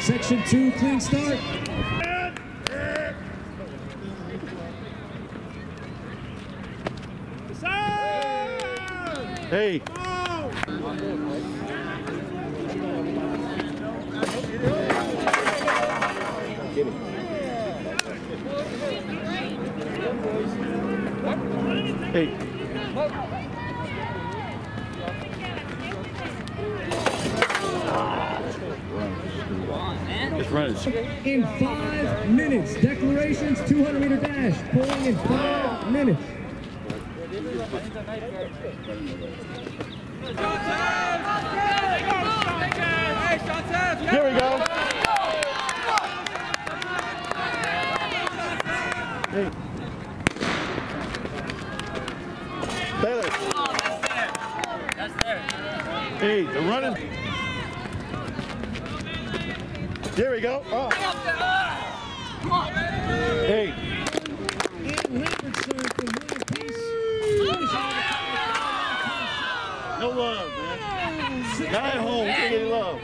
Section two, clean start. Hey. Hey. Just run it. In five minutes. Declarations, 200 meter dash. Pulling in five minutes. Here we go. Hey. Taylor. Hey, they're running. Here we go. Oh. Hey. And Lambertson from Wild Peace. No love, man. Guy home, take love.